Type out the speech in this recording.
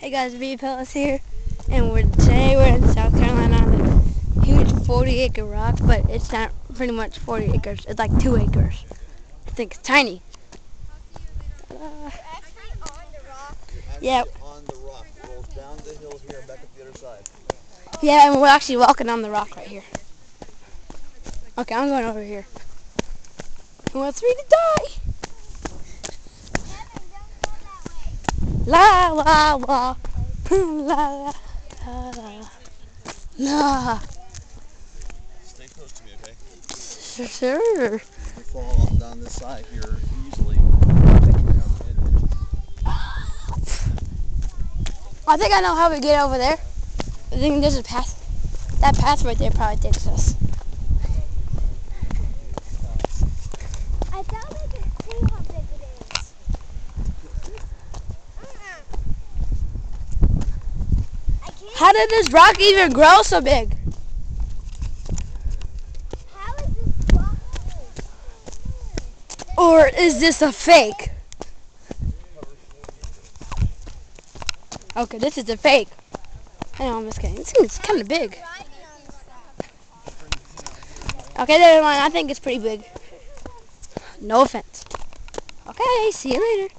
Hey guys, B Pelles here, and we're today we're in South Carolina on a huge 40 acre rock, but it's not pretty much 40 acres. It's like two acres. I think it's tiny. Uh, yeah, on the rock. Rolls down the hill here back up the other side. yeah, and we're actually walking on the rock right here. Okay, I'm going over here. Who wants me to die? La la la, la la la la la. Stay close to me, okay? Sure, sure. You fall off down this side here easily. I think I know how we get over there. I think there's a path. That path right there probably takes us. I thought I could see how big it is. I can't. How did this rock even grow so big? How is this rock? Or is this a fake? Okay, this is a fake. I know, I'm just kidding. This thing's kind of big. Okay, never mind. I think it's pretty big. No offense. Okay, see you later.